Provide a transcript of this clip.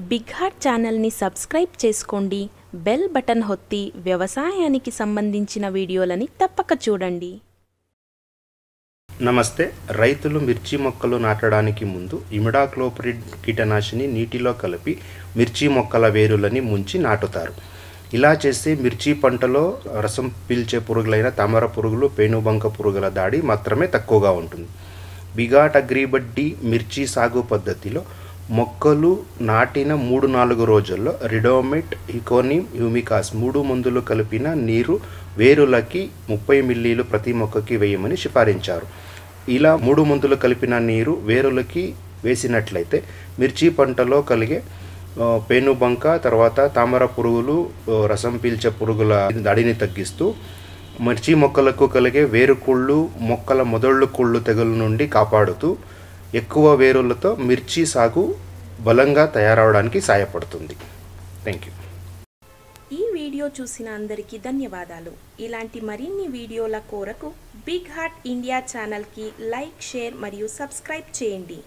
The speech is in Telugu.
బిగ్ హార్ట్ ఛానల్ని సబ్స్క్రైబ్ చేసుకోండి బెల్ బటన్ హొత్తి వ్యవసాయానికి సంబంధించిన వీడియోలని తప్పక చూడండి. నమస్తే రైతులు మిర్చి మొక్కలు నాటడానికి ముందు ఇమిడాక్లోప్రిడ్ కీటనాశిని నీటిలో కలిపి మిర్చి మొక్కల వేరులని ముంచి నాటుతారు. ఇలా చేస్తే మిర్చి పంటలో రసం పీల్చే పురుగులైన తామర పురుగులు పేనుబంక పురుగుల దాడి మాత్రమే తక్కువగా ఉంటుంది. బిగాట్ అగ్రిబడ్డి మిర్చి సాగు పద్ధతిలో మొక్కలు నాటిన మూడు నాలుగు రోజుల్లో రిడోమెట్ ఇకోనిమ్ హ్యూమికాస్ మూడు మందులు కలిపిన నీరు వేరులకి ముప్పై మిల్లీలు ప్రతి మొక్కకి వేయమని సిఫారించారు. ఇలా మూడు మందులు కలిపిన నీరు వేరులకి వేసినట్లయితే మిర్చి పంటలో కలిగే పేనుబంక తర్వాత తామర పురుగులు రసం పీల్చే పురుగుల దాడిని తగ్గిస్తూ మిర్చి మొక్కలకు కలిగే వేరుకుళ్ళు మొక్కల మొదళ్ళు కుళ్ళు తెగులు నుండి కాపాడుతూ ఎక్కువ వేరులతో మిర్చి సాగు బలంగా తయారవడానికి సహాయపడుతుంది. థ్యాంక్ యూ ఈ వీడియో చూసిన అందరికీ ధన్యవాదాలు. ఇలాంటి మరిన్ని వీడియోల కోరకు బిగ్ హార్ట్ ఇండియా ఛానల్కి లైక్ షేర్ మరియు సబ్స్క్రైబ్ చేయండి.